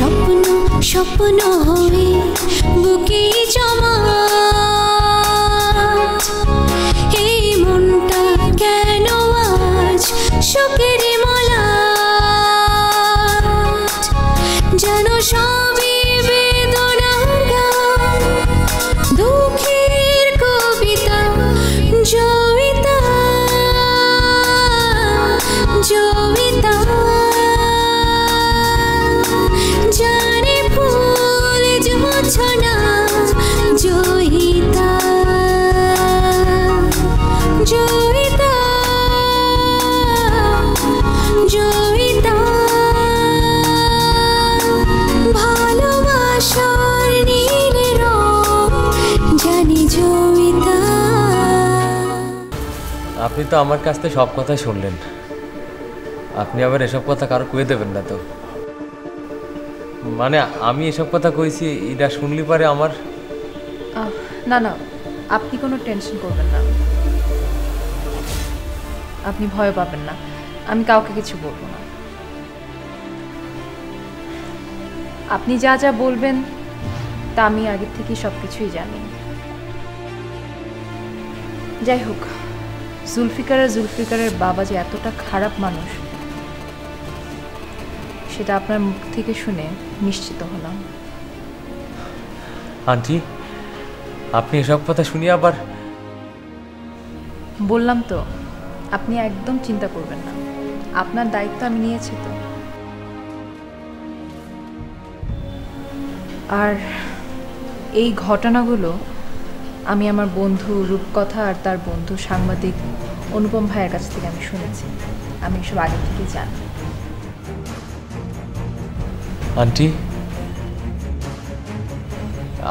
স্বপ্ন স্বপ্ন হয়ে বুকে জমা। এই মনটা কেন আজ শোকের আপনি তো আমার কাছ থেকে সব কথাই শুনলেন। আপনি আবার এসব কথা কারও কয়ে দেবেন না তো। মানে আমি এসব কথা কইছি, এটা শুনলি পারে আমার? না না, আপনি কোনো টেনশন করবেন না। আপনি ভয় পাবেন না। আমি কাউকে কিছু বলব না। আপনি যা যা বলবেন, তা আমি আগের থেকেই সব কিছুই জানি। যাই হোক জুলফিকার আর জুলফিকারের বাবা যে এতটা খারাপ মানুষ সেটা আপনার মুখ থেকে শুনে নিশ্চিত হলাম। আন্টি আপনি এসব কথা শুনি আবার বললাম তো আপনি একদম চিন্তা করবেন না। আপনার দায়িত্ব আমি নিয়েছি তো। আর এই ঘটনাগুলো আমি আমার বন্ধু রূপকথা আর তার বন্ধু সাংবাদিক অনুপম ভাইয়ের কাছ থেকে আমি শুনেছি। আমি এসব আগে থেকে জানি। আন্টি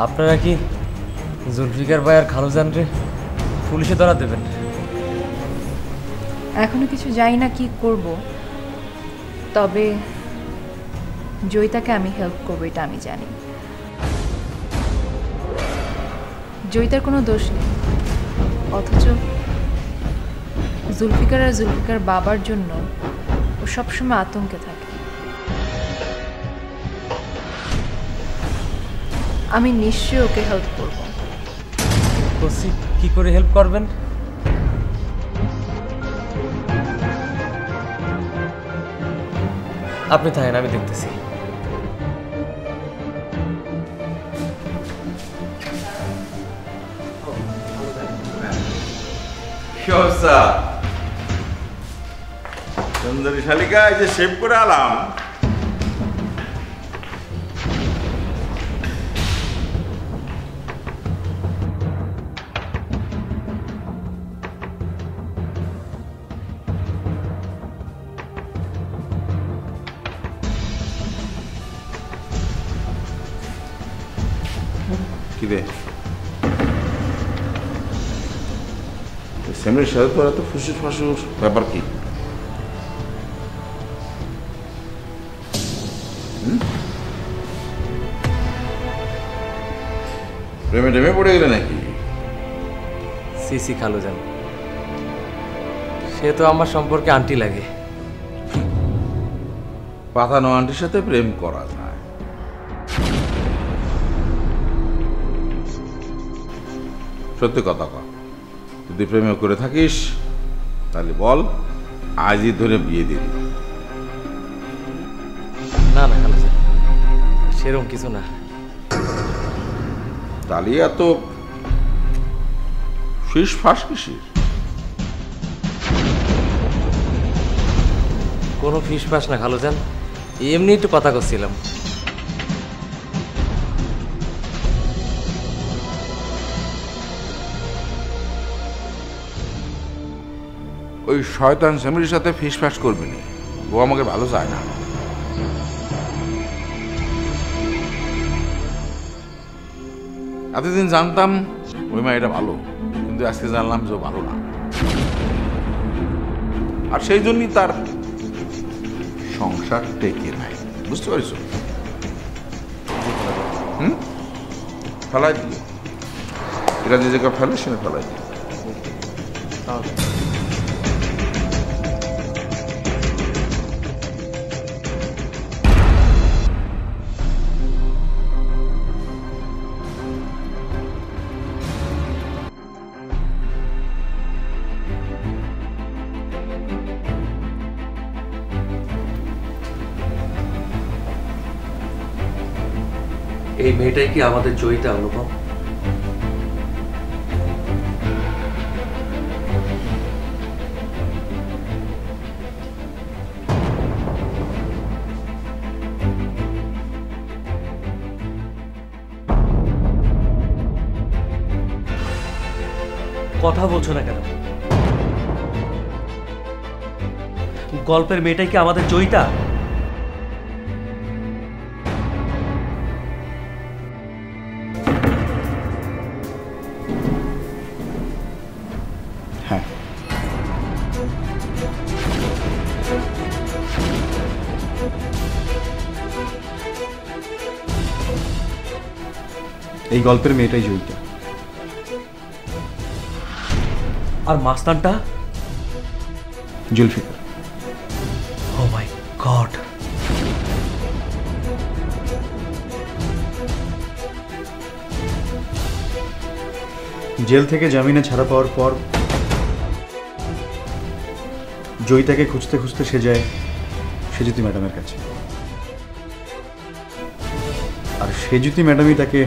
আপনারা কি জুলফিকার ভাই আর খালুজান রে পুলিশে ধরা দেবেন? এখনও কিছু জানি না কি করব। তবে জয়িতাকে আমি হেল্প করব এটা আমি জানি। জয়িতার কোনো দোষ নেই। অথচ জুলফিকার আর জুলফিকার বাবার জন্য ও সবসময় আতঙ্কে থাকে। আমি নিশ্চয়ই ওকে হেল্প করব। কি করে হেল্প করবেন? আপনি থাকেন, আমি দেখতেছি। কি অবস্থা? সুন্দরী শালিকা এই যে শেভ করে আলাম। সেমরির সাথে তোর এত ফুসুর ফাসুর ব্যাপার কি? প্রেমে টেমে পড়ে গেলে নাকি? সিসি খালুজান সে তো আমার সম্পর্কে আন্টি লাগে। পাতানো আন্টির সাথে প্রেম করা যায়। সত্যি কথা যদি প্রেমে করে থাকিস তাহলে বল আজই ধরে বিয়ে দিবি। না না সেরকম কিছু না। তাহলে এত ফিস ফাঁস কিসির? কোনো ফিস পাস না খালুজান। এমনি একটু কথা করছিলাম। ওই শয়তান স্যামির সাথে ফিস ফাস করবি না। ও আমাকে ভালো চায় না। এতদিন জানতাম ওই মা এটা ভালো, কিন্তু আজকে জানলাম যে ভালো না। আর সেই জন্যই তার সংসার টেকে নাই। বুঝতে পারিস হুম? ফেলাই দিল। এরা যে ফেলে সেটা ফেলাই দিল। এই মেয়েটাই কি আমাদের জয়িতা অনুপম? কথা বলছো না কেন? গল্পের মেয়েটাই কি আমাদের জয়িতা? গল্পের মেয়েটাই জয়িতা। আর মাস্তানটা? Zulfikar. Oh my god jail থেকে জামিনে ছাড়া পাওয়ার পর জয়িতাকে খুঁজতে খুঁজতে সে যায় সেজুতি ম্যাডামের কাছে। আর সেজুতি ম্যাডামই তাকে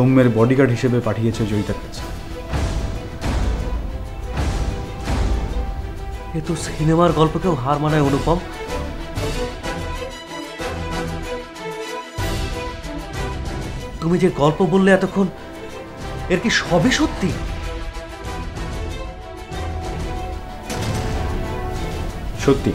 সৌম্যের বডিগার্ড হিসেবে পাঠিয়েছে জয়িতার কাছে। এ তো সিনেমার গল্পকেও হার মানায় অনুপম। তুমি যে গল্প বললে এতক্ষণ এর কি সবই সত্যি? সত্যি।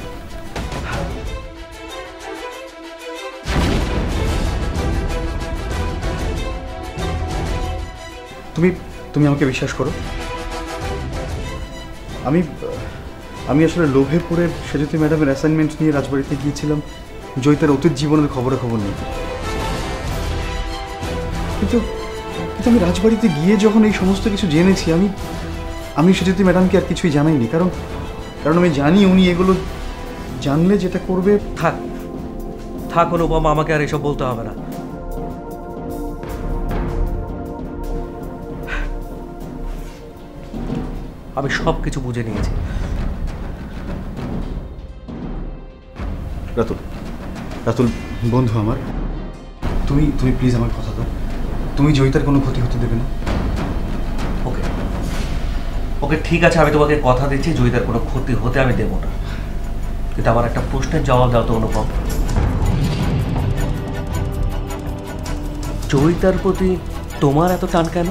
তুমি তুমি আমাকে বিশ্বাস করো। আমি আমি আসলে লোভে পড়ে সেজুতি ম্যাডামের অ্যাসাইনমেন্ট নিয়ে রাজবাড়িতে গিয়েছিলাম। জয়িতার অতীত জীবনের খবরে খবর নিতে কিন্তু কিন্তু আমি রাজবাড়িতে গিয়ে যখন এই সমস্ত কিছু জেনেছি, আমি আমি সেজুতি ম্যাডামকে আর কিছুই জানাইনি। কারণ কারণ আমি জানি উনি এগুলো জানলে যেটা করবে, থাক। থাক অনুপম, আমাকে আর এসব বলতে হবে না। আমি সব কিছু বুঝে নিয়েছি। রাতুল রাতুল বন্ধু আমার। তুমি তুমি প্লিজ আমার কথা দাও। তুমি জয়িতার কোনো ক্ষতি হতে দেবে না। ওকে। ওকে ঠিক আছে আমি তোমাকে কথা দিচ্ছি জয়িতার কোনো ক্ষতি হতে আমি দেবো না। কিন্তু আমার একটা প্রশ্নের জবাব দাও তো অনুপম। জয়িতার প্রতি তোমার এত টান কেন?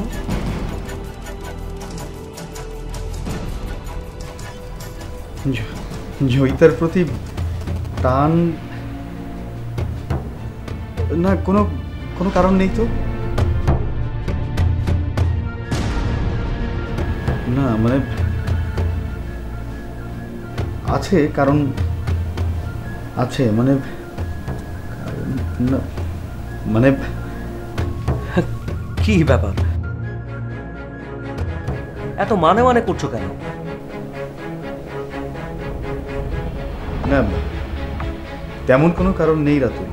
জয়িতার প্রতি টান না, কোনো কোনো কারণ নেই তো? না মানে আছে কারণ, আছে মানে মানে কি ব্যাপার? এত মানে মানে করছ কেন? না তেমন কোনো কারণ নেই রাতুল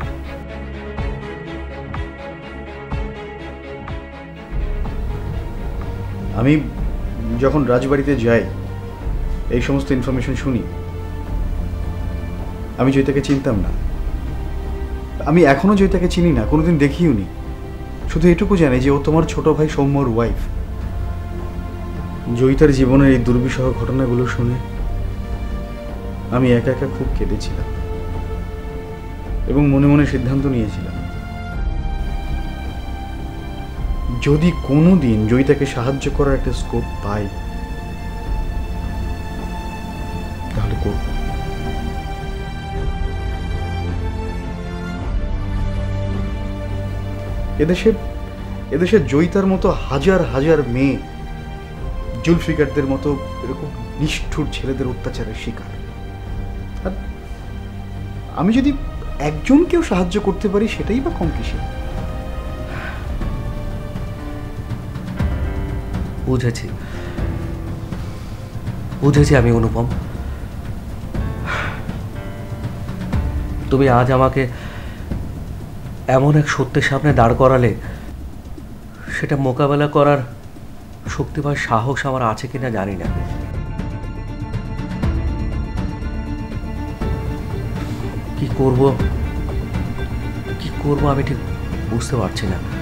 আমি যখন রাজবাড়িতে যাই, এই সমস্ত ইনফরমেশন শুনি, আমি জয়িতাকে চিনতাম না। আমি এখনও জয়িতাকে চিনি না, কোনোদিন দেখিও নি। শুধু এটুকু জানি যে ও তোমার ছোট ভাই সৌম্যর ওয়াইফ জয়িতার জীবনের এই দুর্বিষহ ঘটনাগুলো শুনে আমি একা একা খুব কেঁদেছিলাম। এবং মনে মনে সিদ্ধান্ত নিয়েছিলাম। যদি কোনো দিন জয়িতাকে সাহায্য করার একটা স্কোপ পাই, তাহলে করব। এদেশে এদেশে জয়িতার মতো হাজার হাজার মেয়ে, জুলফিকারদের মতো এরকম নিষ্ঠুর ছেলেদের অত্যাচারের শিকার। আমি যদি একজনকেও সাহায্য করতে পারি, সেটাই বা কম কিসে? বুঝেছি। বুঝেছি আমি, অনুপম। তুমি আজ আমাকে এমন এক সত্যের সামনে দাঁড় করালে, সেটা মোকাবেলা করার শক্তি বা সাহস আমার আছে কিনা জানি না। কি করব? কি করব আমি ঠিক বুঝতে পারছি না।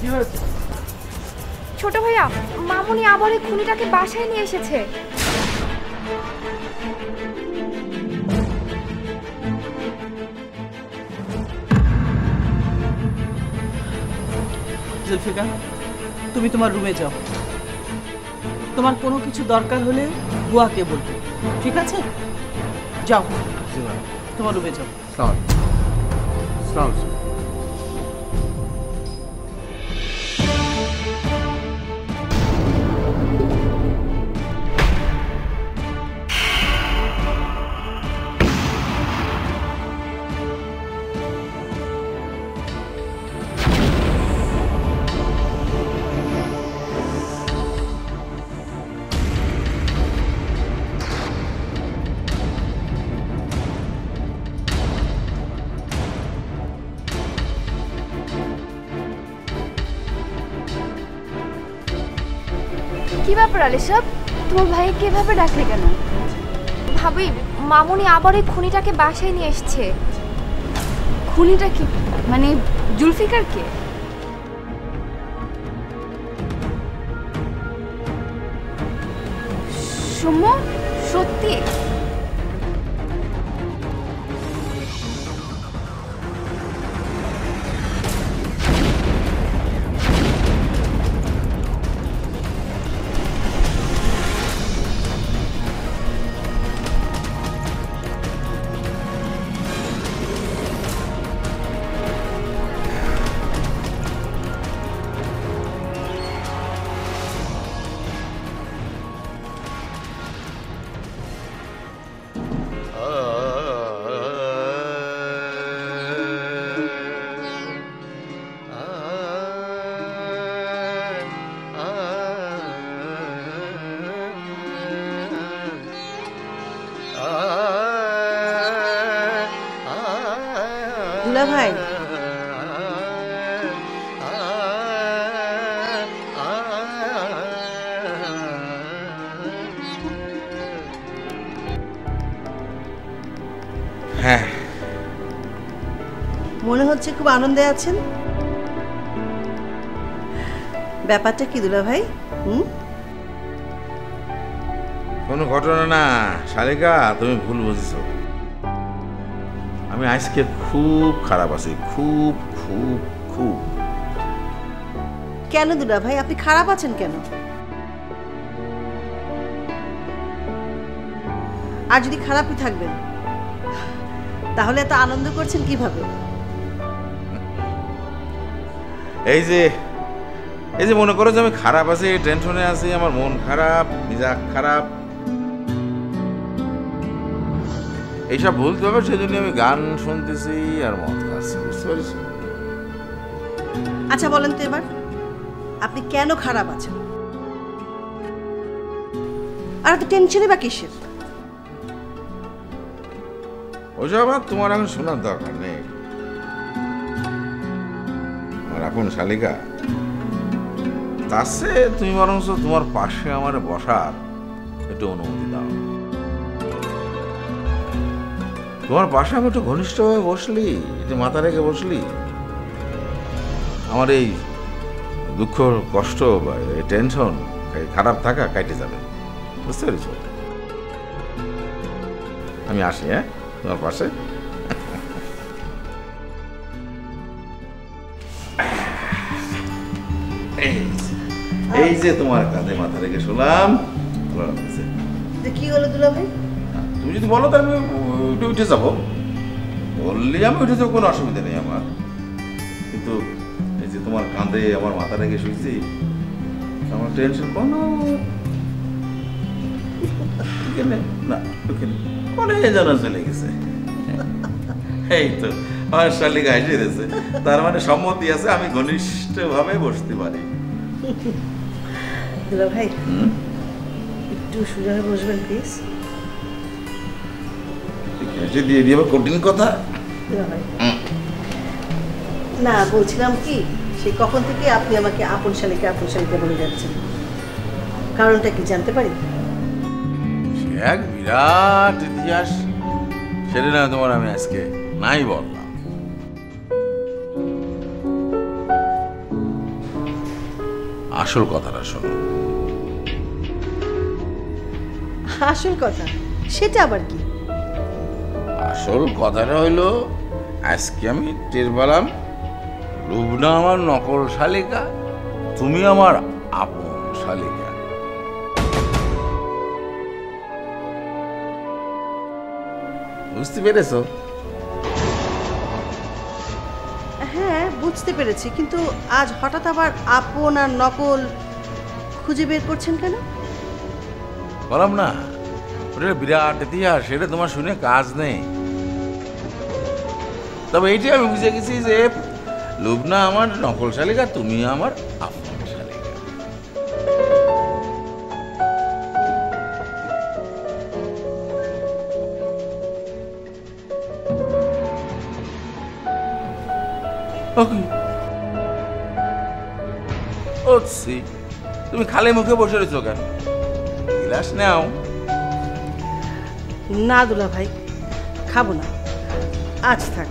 কি হয়েছে? ছোট ভাইয়া মামুনি আবার এই খুনিটাকে বাসায় নিয়ে এসেছে। জুলফিকার তুমি তোমার রুমে যাও। তোমার কোনো কিছু দরকার হলে বুয়াকে বলবে ঠিক আছে? যাও তোমার রুমে যাও। কি ব্যাপার আলিসব তোমার ভাই কীভাবে ডাকলে কেন? ভাবি মামুনি আবার এই খুনিটাকে বাসায় নিয়ে এসছে। খুনিটা কি? মানে জুলফিকার কে? সৌম্য? সত্যি? হ্যাঁ। মনে হচ্ছে খুব আনন্দে আছেন? ব্যাপারটা কি দুলা ভাই? হুম? কোনো ঘটনা না। শালিকা তুমি ভুল বুঝেছ। আমি আজকে খুব খারাপ আছি খুব খুব খুব। কেন দুলা ভাই? আপনি খারাপ আছেন কেন? আর যদি খারাপই থাকবেন? তাহলে এত আনন্দ করছেন কীভাবে? এই যে এই যে মনে করো যে আমি খারাপ আছি টেনশনে আছি আমার মন খারাপ মিজাজ খারাপ। এইসব ভুলতে হবে সেজন্য আমি গান শুনতেছি আর মদ খাচ্ছি বুঝতে পারিস আচ্ছা বলেন তো এবার আপনি কেন খারাপ আছেন? আর টেনশনই বা কিসের? ওইসব আর তোমার এখন শোনার দরকার নেই। আমার আপন শালিকা, তার চেয়ে তুমি বরঞ্চ তোমার পাশে আমার বসার একটু অনুমতি দাও। তোমার পাশে আমি একটু ঘনিষ্ঠভাবে বসলি, একটু মাথা রেখে বসলি। আমার এই দুঃখ, কষ্ট বা এই টেনশন খারাপ থাকা কাটে যাবে। বুঝতে পেরেছ? আমি আসি হ্যাঁ? তোমার পাশে এই যে- এই যে তোমার কাঁধে মাথা রেখে শুনলাম কি হলো দুলা ভাই? তুমি যদি বলো তাহলে আমি উঠে উঠে যাব। বললে আমি উঠে যাব কোনো অসুবিধা নেই আমার। কিন্তু এই যে তোমার কাঁধে আমার মাথা রেখে শুয়েছি আমার টেনশন কোনো না ওখানে জানা চলে গেছে। এই তো আমার শালিকা এসে গেছে। তার মানে সম্মতি আছে আমি ঘনিষ্ঠভাবে বসতে পারি। দুলা ভাই একটু হয়ে বসবেন প্লিজ দিয়ে দিয়ে কঠিন কথা। না বলছিলাম কি সে কখন থেকে আপনি আমাকে আপন শালিকে আপন শালিকে বলে যাচ্ছেন? কারণটা কি জানতে পারি? এক বিরাট ইতিহাস। সেটা না তোমার আমি আজকে নাই বললাম। আসল কথাটা শোনো। আসল কথা? সেটা আবার কি? আসল কথাটা হইল আজকে আমি টের পেলাম রুবনা আমার নকল শালিকা তুমি আমার আপন শালিকা। বুঝতে পেরেছ? হ্যাঁ বুঝতে পেরেছি। কিন্তু আজ হঠাৎ আবার আপন আর নকল খুঁজে বের করছেন কেন? বললাম না ওটা বিরাট ইতিহাস সেটা তোমার শুনে কাজ নেই। তবে এইটাই আমি বুঝে গেছি যে লুবনা আমার নকল শালিকা তুমি আমার আপন। ওচ্ছি তুমি খালি মুখে বসে রয়েছো কেন? গিলাস নাও। না দুলা ভাই খাব না। আজ থাক।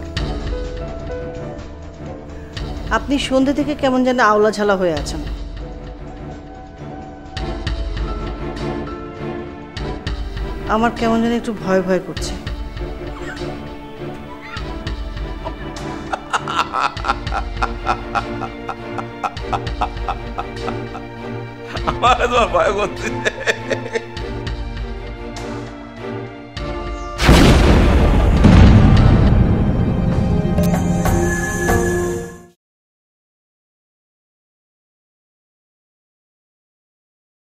আপনি সন্ধ্যে থেকে কেমন যেন আওলা ঝালা হয়ে আছেন। আমার কেমন যেন একটু ভয় ভয় করছে। আমার তোমার ভয় করতে